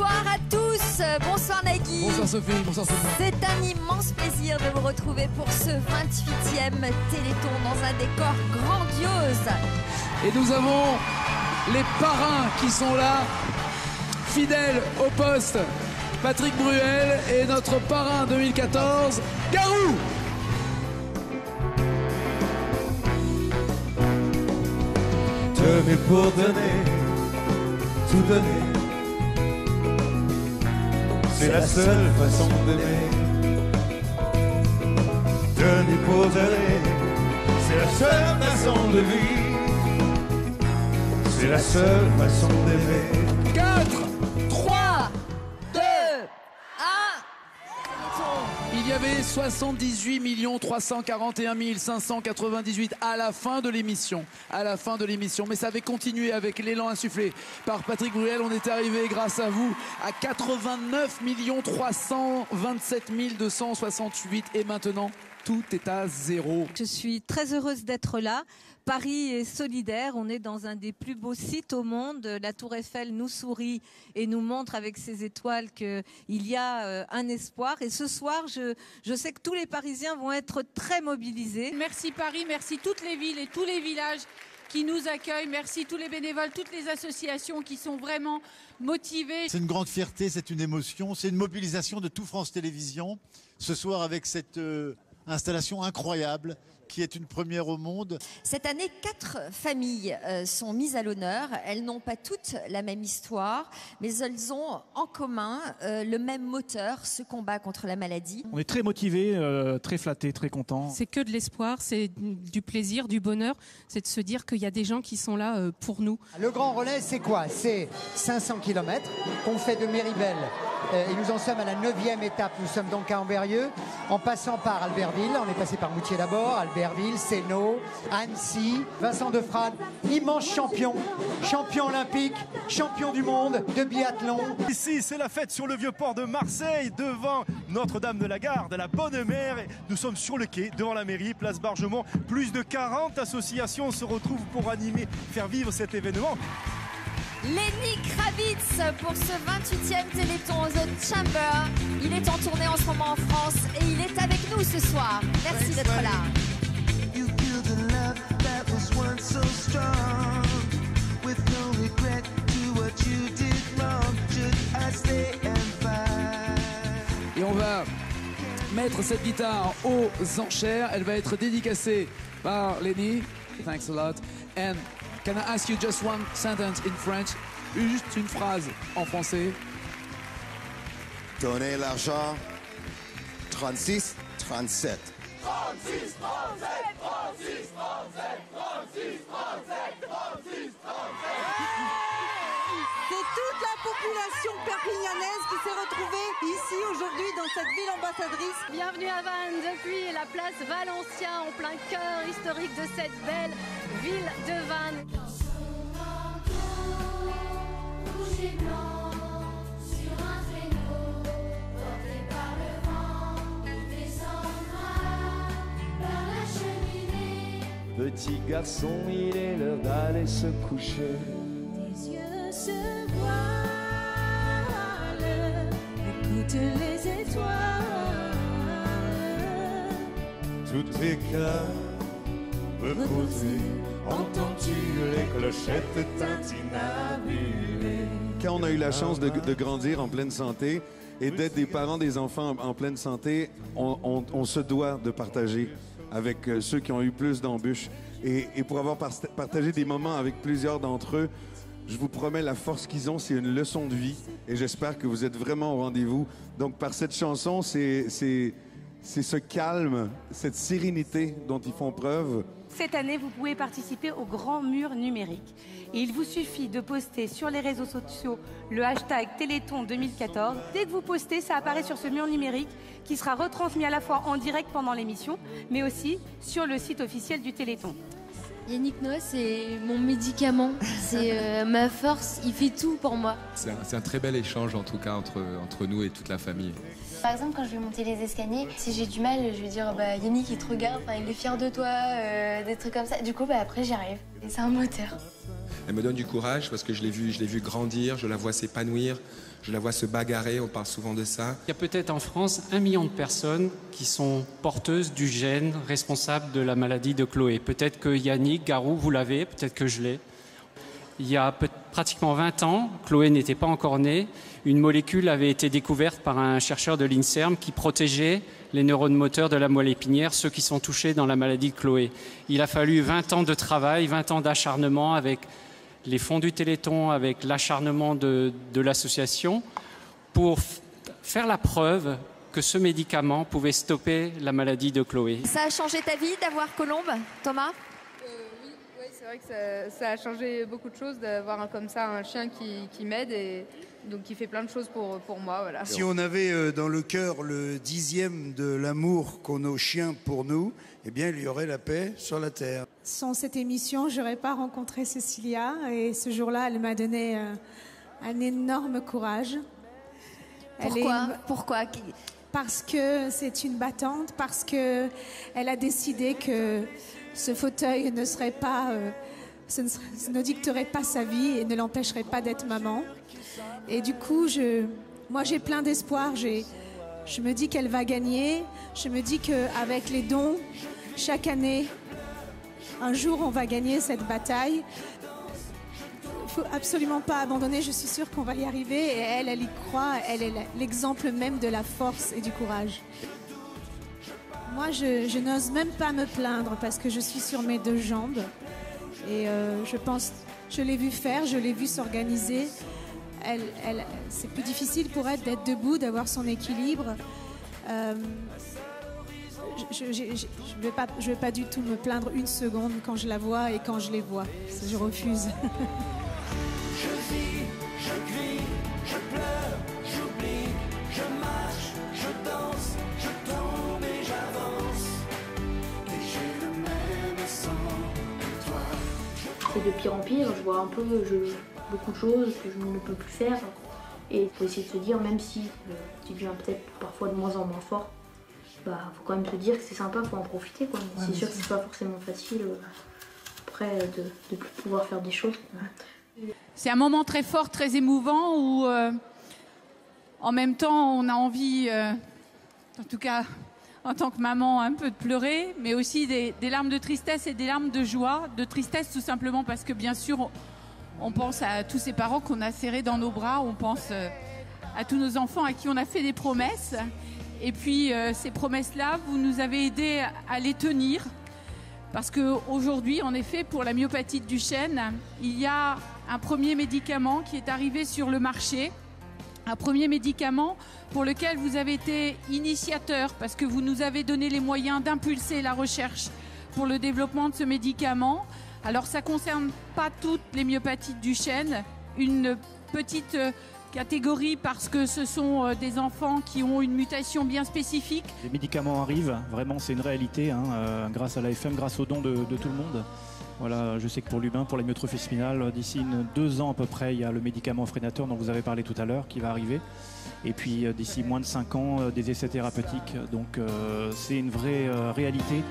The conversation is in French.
Bonsoir à tous. Bonsoir Nagui. Bonsoir Sophie, bonsoir Sophie. C'est un immense plaisir de vous retrouver pour ce 28e Téléthon dans un décor grandiose. Et nous avons les parrains qui sont là, fidèles au poste. Patrick Bruel et notre parrain 2014, Garou. Donner pour donner, tout donner. C'est la seule façon d'aimer. Donner pour donner, c'est la seule façon de vivre. C'est la seule façon d'aimer. Il y avait 78 341 598 à la fin de l'émission. À la fin de l'émission. Mais ça avait continué avec l'élan insufflé par Patrick Bruel. On est arrivé, grâce à vous, à 89 327 268. Et maintenant, tout est à zéro. Je suis très heureuse d'être là. Paris est solidaire. On est dans un des plus beaux sites au monde. La Tour Eiffel nous sourit et nous montre avec ses étoiles qu'il y a euh, un espoir. Et ce soir, je, je sais que tous les Parisiens vont être très mobilisés. Merci Paris, merci toutes les villes et tous les villages qui nous accueillent. Merci tous les bénévoles, toutes les associations qui sont vraiment motivées. C'est une grande fierté, c'est une émotion, c'est une mobilisation de tout France Télévisions. Ce soir avec cette euh, installation incroyable qui est une première au monde. Cette année, quatre familles euh, sont mises à l'honneur. Elles n'ont pas toutes la même histoire, mais elles ont en commun euh, le même moteur, ce combat contre la maladie. On est très motivés, euh, très flattés, très contents. C'est que de l'espoir, c'est du plaisir, du bonheur. C'est de se dire qu'il y a des gens qui sont là euh, pour nous. Le grand relais, c'est quoi? C'est 500 km qu'on fait de Méribel. Et nous en sommes à la neuvième étape. Nous sommes donc à Amberieux, en passant par Albertville. On est passé par Moutier d'abord, Albertville, Sénot, Annecy, Vincent Defrane, immense champion, champion olympique, champion du monde de biathlon. Ici, c'est la fête sur le vieux port de Marseille, devant Notre-Dame de la Garde, la Bonne Mère. Nous sommes sur le quai, devant la mairie, place Bargemont. Plus de 40 associations se retrouvent pour animer, faire vivre cet événement. Lenny Kravitz pour ce 28e Téléthon The Chamber. Il est en tournée en ce moment en France et il est avec nous ce soir. Merci d'être là. Et on va mettre cette guitare aux enchères. Elle va être dédicacée par Lenny. Thanks a lot. And can I ask you just one sentence in French? Juste une phrase en français. Donnez l'argent 36 37. 36 37 perpignanaise qui s'est retrouvée ici aujourd'hui dans cette ville ambassadrice. Bienvenue à Vannes depuis la place Valencien en plein cœur historique de cette belle ville de Vannes. Petit garçon, il est l'heure d'aller se coucher. Tes yeux se voilent, écoute les étoiles. Tout est calme, reposé. Entends-tu les clochettes tintinabulées Quand on a eu la chance de, de grandir en pleine santé et d'être des parents des enfants en, en pleine santé, on, on- on se doit de partager avec euh, ceux qui ont eu plus d'embûches. Et, et pour avoir par- partagé des moments avec plusieurs d'entre eux, je vous promets, la force qu'ils ont, c'est une leçon de vie. Et j'espère que vous êtes vraiment au rendez-vous. Donc, par cette chanson, c'est ce calme, cette sérénité dont ils font preuve. Cette année, vous pouvez participer au grand mur numérique. Et il vous suffit de poster sur les réseaux sociaux le hashtag Téléthon 2014. Dès que vous postez, ça apparaît sur ce mur numérique qui sera retransmis à la fois en direct pendant l'émission, mais aussi sur le site officiel du Téléthon. Yannick Noah, c'est mon médicament, c'est euh, ma force, il fait tout pour moi. C'est un, très bel échange en tout cas entre, entre nous et toute la famille. Par exemple, quand je vais monter les escaliers, si j'ai du mal, je vais dire bah, Yannick il te regarde, enfin, il est fier de toi, euh, des trucs comme ça. Du coup, bah, après j'y arrive. Et c'est un moteur. Elle me donne du courage parce que je l'ai vu, vu grandir, je la vois s'épanouir, je la vois se bagarrer, on parle souvent de ça. Il y a peut-être en France un million de personnes qui sont porteuses du gène responsable de la maladie de Chloé. Peut-être que Yannick Garou, vous l'avez, peut-être que je l'ai. Il y a pratiquement 20 ans, Chloé n'était pas encore née, une molécule avait été découverte par un chercheur de l'INSERM qui protégeait les neurones moteurs de la moelle épinière, ceux qui sont touchés dans la maladie de Chloé. Il a fallu 20 ans de travail, 20 ans d'acharnement avec les fonds du Téléthon, avec l'acharnement de, de l'association, pour faire la preuve que ce médicament pouvait stopper la maladie de Chloé. Ça a changé ta vie d'avoir Colombe, Thomas? Oui, c'est vrai que ça, ça a changé beaucoup de choses d'avoir un- comme ça un chien qui, qui m'aide et donc qui fait plein de choses pour, pour moi. Voilà. Si on avait euh, dans le cœur le dixième de l'amour qu'ont nos chiens pour nous, eh bien, il y aurait la paix sur la terre. Sans cette émission, j'aurais pas rencontré Cécilia et ce jour-là, elle m'a donné euh, un énorme courage. Pourquoi Pourquoi Parce que c'est une battante, parce que elle a décidé que ce fauteuil ne serait pas, euh, ce ne, serait- ce ne dicterait pas sa vie et ne l'empêcherait pas d'être maman. Et du coup, je, moi, j'ai plein d'espoir. J'ai, je me dis qu'elle va gagner. Je me dis qu'avec les dons, chaque année, un jour, on va gagner cette bataille. Il faut absolument pas abandonner. Je suis sûre qu'on va y arriver. Et elle, elle y croit. Elle est l'exemple même de la force et du courage. Moi, je, n'ose même pas me plaindre parce que je suis sur mes deux jambes. Et euh, je pense, je l'ai vu faire, je l'ai vu s'organiser. C'est plus difficile pour elle d'être debout, d'avoir son équilibre. Euh, je ne vais, pas- je vais pas du tout me plaindre une seconde quand je la vois et quand je les vois. Je refuse. Je vis, je crie, je pleure, j'oublie, je marche, je danse, je tombe et j'avance. Et j'ai le même sang que toi. C'est de pire en pire, je vois un peu je, beaucoup de choses que je ne peux plus faire. Et il faut essayer de se dire, même si euh, tu deviens peut-être parfois de moins en moins fort, bah faut quand même te dire que c'est sympa, faut en profiter quoi. Ouais, c'est sûr que c'est- pas forcément facile euh, après de, de plus pouvoir faire des choses. C'est un moment très fort, très émouvant où, euh, en même temps, on a envie, euh, en tout cas en tant que maman, un peu de pleurer, mais aussi des, des larmes de tristesse et des larmes de joie. De tristesse tout simplement parce que, bien sûr, on, on pense à tous ces parents qu'on a serrés dans nos bras, on pense euh, à tous nos enfants à qui on a fait des promesses. Et puis, euh, ces promesses-là, vous nous avez aidés à les tenir. Parce qu'aujourd'hui, en effet, pour la myopathie du chêne, il y a un premier médicament qui est arrivé sur le marché. Un premier médicament pour lequel vous avez été initiateur parce que vous nous avez donné les moyens d'impulser la recherche pour le développement de ce médicament. Alors ça concerne pas toutes les myopathies du chêne, une petite euh, catégorie parce que ce sont euh, des enfants qui ont une mutation bien spécifique. Les médicaments arrivent, vraiment c'est une réalité, hein, euh, grâce à l'AFM, grâce aux dons de, tout le monde. Voilà, je sais que pour l'humain, pour la myotrophie spinale, d'ici deux ans à peu près, il y a le médicament freinateur dont vous avez parlé tout à l'heure qui va arriver. Et puis euh, d'ici moins de cinq ans, des essais thérapeutiques. Donc c'est une vraie réalité.